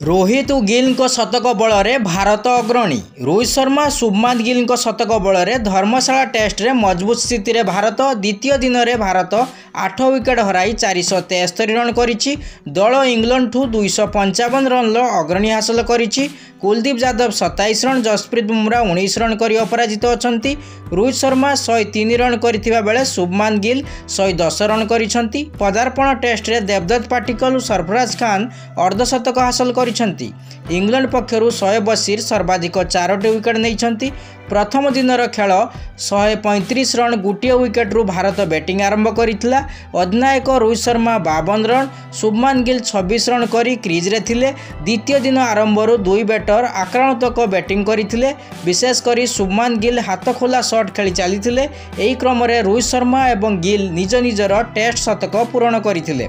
ରୋହିତ ଗିଲ୍ଙ୍କ ଶତକ ବଳରେ ଭାରତ ଅଗ୍ରଣୀ। ରୋହିତ ଶର୍ମା ଶୁଭମାନ ଗିଲ୍ଙ୍କ ଶତକ ବଳରେ ଧର୍ମଶାଳା ଟେଷ୍ଟରେ ମଜବୁତ ସ୍ଥିତିରେ ଭାରତ ଦ୍ୱିତୀୟ ଦିନରେ ଭାରତ ଆଠ ୱିକେଟ୍ ହରାଇ ଚାରିଶହ ତେସ୍ତରୀ ରନ୍ କରିଛି। ଦଳ ଇଂଲଣ୍ଡଠୁ ଦୁଇଶହ ପଞ୍ଚାବନ ରନ୍ର ଅଗ୍ରଣୀ ହାସଲ କରିଛି। କୁଲଦୀପ ଯାଦବ ସତାଇଶ ରନ୍ ଯଶପ୍ରୀତ ବୁମରା ଉଣେଇଶ ରନ୍ କରି ଅପରାଜିତ ଅଛନ୍ତି। ରୋହିତ ଶର୍ମା ଶହେ ତିନି ରନ୍ କରିଥିବା ବେଳେ ଶୁଭମାନ ଗିଲ୍ ଶହେ ଦଶ ରନ୍ କରିଛନ୍ତି। ପଦାର୍ପଣ ଟେଷ୍ଟରେ ଦେବଦତ୍ତ ପାଟିକଲ ସରଫରାଜ ଖାନ୍ ଅର୍ଦ୍ଧଶତକ ହାସଲ କରିଛନ୍ତି। ଇଂଲଣ୍ଡ ପକ୍ଷରୁ ଶହେ ବସିର ସର୍ବାଧିକ ଚାରୋଟି ୱିକେଟ୍ ନେଇଛନ୍ତି। ପ୍ରଥମ ଦିନର ଖେଳ ଶହେ ପଇଁତିରିଶ ରନ୍ ଗୋଟିଏ ୱିକେଟ୍ରୁ ଭାରତ ବ୍ୟାଟିଂ ଆରମ୍ଭ କରିଥିଲା। ଅଧିନାୟକ ରୋହିତ ଶର୍ମା ବାବନ ରନ୍ ଶୁଭମାନ ଗିଲ୍ ଛବିଶ ରନ୍ କରି କ୍ରିଜ୍ରେ ଥିଲେ। ଦ୍ୱିତୀୟ ଦିନ ଆରମ୍ଭରୁ ଦୁଇ ବ୍ୟାଟର ଆକ୍ରମଣାତ୍ମକ ବ୍ୟାଟିଂ କରିଥିଲେ। ବିଶେଷ କରି ଶୁଭମାନ ଗିଲ୍ ହାତ ଖୋଲା ସଟ୍ ଖେଳି ଚାଲିଥିଲେ। ଏହି କ୍ରମରେ ରୋହିତ ଶର୍ମା ଏବଂ ଗିଲ୍ ନିଜ ନିଜର ଟେଷ୍ଟ ଶତକ ପୂରଣ କରିଥିଲେ।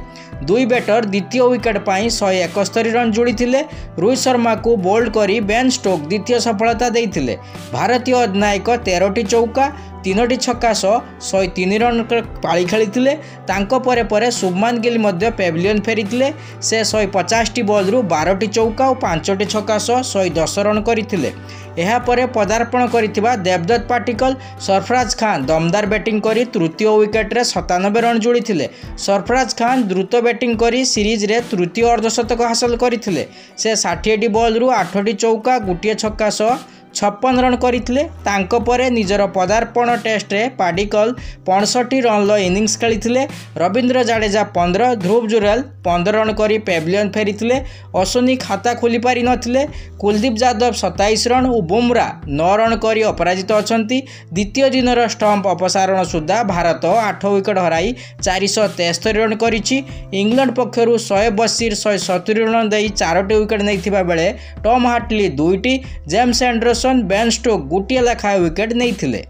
ଦୁଇ ବ୍ୟାଟର ଦ୍ୱିତୀୟ ୱିକେଟ୍ ପାଇଁ ଶହେ ଏକସ୍ତରୀ ରନ୍ ଯୋଡ଼ିଥିଲେ। ରୋହିତ ଶର୍ମାକୁ ବୋଲ୍ଡ କରି ବେନ୍ ଷ୍ଟୋକ୍ ଦ୍ୱିତୀୟ ସଫଳତା ଦେଇଥିଲେ। ଭାରତୀୟ ଅଧିନାୟକ ତେରଟି ଚୌକା ତିନୋଟି ଛକା ସହ ଶହେ ତିନି ରନ୍ ପାଳି ଖେଳିଥିଲେ। ତାଙ୍କ ପରେ ପରେ ଶୁଭମାନ ଗିଲ୍ ମଧ୍ୟ ପେଭିଲିୟନ୍ ଫେରିଥିଲେ। ସେ ଶହେ ପଚାଶଟି ବଲ୍ରୁ ବାରଟି ଚୌକା ଓ ପାଞ୍ଚଟି ଛକା ସହ ଶହେ ଦଶ ରନ୍ କରିଥିଲେ। ଏହାପରେ ପଦାର୍ପଣ କରିଥିବା ଦେବଦତ୍ତ ପାଟିକଲ ସରଫରାଜ ଖାନ୍ ଦମଦାର ବ୍ୟାଟିଂ କରି ତୃତୀୟ ୱିକେଟ୍ରେ ସତାନବେ ରନ୍ ଯୋଡ଼ିଥିଲେ। ସରଫରାଜ ଖାନ୍ ଦ୍ରୁତ ବ୍ୟାଟିଂ କରି ସିରିଜ୍ରେ ତୃତୀୟ ଅର୍ଦ୍ଧଶତକ ହାସଲ କରିଥିଲେ। ସେ ଷାଠିଏଟି ବଲ୍ରୁ ଆଠଟି ଚୌକା ଗୋଟିଏ ଛକା ସହ ଛପନ ରନ୍ କରିଥିଲେ। ତାଙ୍କ ପରେ ନିଜର ପଦାର୍ପଣ ଟେଷ୍ଟରେ ପାଡ଼ିକଲ ପଞ୍ଚଷଠି ରନ୍ର ଇନିଂସ ଖେଳିଥିଲେ। ରବୀନ୍ଦ୍ର ଜାଡେଜା ପନ୍ଦର ଧ୍ରୁବ ଜୁରେଲ ପନ୍ଦର ରନ୍ କରି ପେଭିଲିୟନ୍ ଫେରିଥିଲେ। ଅଶ୍ୱିନୀ ଖାତା ଖୋଲି ପାରିନଥିଲେ କୁଲଦୀପ ଯାଦବ ସତାଇଶ ରନ୍ ଓ ବୁମ୍ରା ନଅ ରନ୍ କରି ଅପରାଜିତ ଅଛନ୍ତି। ଦ୍ୱିତୀୟ ଦିନର ଷ୍ଟମ୍ପ ଅପସାରଣ ସୁଦ୍ଧା ଭାରତ ଆଠ ୱିକେଟ୍ ହରାଇ ଚାରିଶହ ତେସ୍ତରୀ ରନ୍ କରିଛି। ଇଂଲଣ୍ଡ ପକ୍ଷରୁ ଶହେ ବସିର ଶହେ ସତୁରି ରନ୍ ଦେଇ ଚାରୋଟି ୱିକେଟ୍ ନେଇଥିବା ବେଳେ ଟମ୍ ହାର୍ଟଲି ଦୁଇଟି ଜେମ୍ସ ଆଣ୍ଡରସନ୍ ବେନ୍ ଷ୍ଟୋକ୍ ଗୋଟିଏ ଲେଖାଏଁ ୱିକେଟ୍ ନେଇଥିଲେ